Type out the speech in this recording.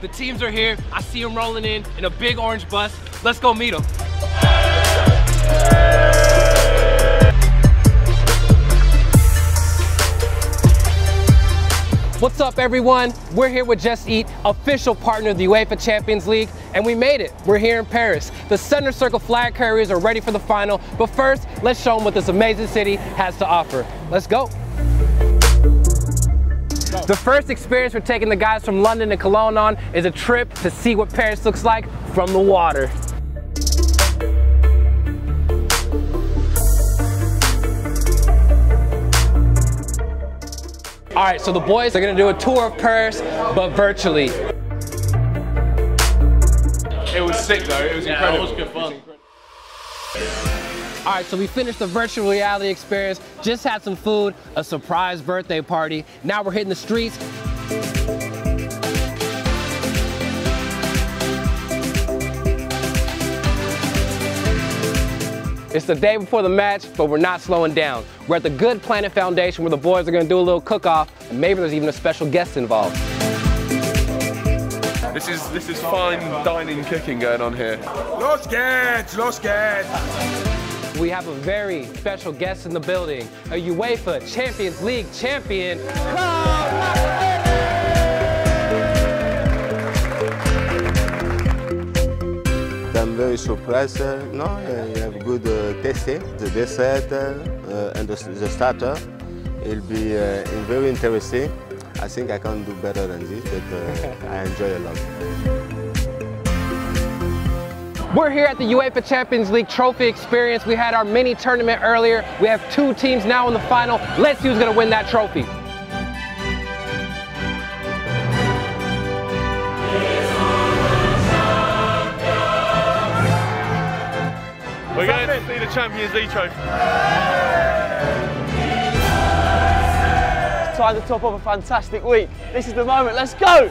The teams are here. I see them rolling in in a big orange bus. Let's go meet them. What's up everyone? We're here with Just Eat, official partner of the UEFA Champions League, and we made it. We're here in Paris. The center circle flag carriers are ready for the final, but first, let's show them what this amazing city has to offer. Let's go. The first experience we're taking the guys from London and Cologne on is a trip to see what Paris looks like from the water. All right, so the boys are gonna do a tour of Paris, but virtually. It was sick though, it was Yeah, incredible. it was good fun. All right, so we finished the virtual reality experience, just had some food, a surprise birthday party. Now we're hitting the streets. It's the day before the match, but we're not slowing down. We're at the Good Planet Foundation where the boys are gonna do a little cook-off, and maybe there's even a special guest involved. This is this is fine dining cooking going on here. Los Gets, Los Gets. We have a very special guest in the building, a UEFA Champions League champion, I'm very surprised. Uh, no, uh, you have good uh, tasting. The dessert uh, and the, the starter. It'll be uh, very interesting. I think I can do better than this, but uh, I enjoy a lot. We're here at the UEFA Champions League Trophy Experience. We had our mini tournament earlier. We have two teams now in the final. Let's see who's gonna win that trophy. We're going to see the Champions League trophy. Time to top off a fantastic week. This is the moment. Let's go!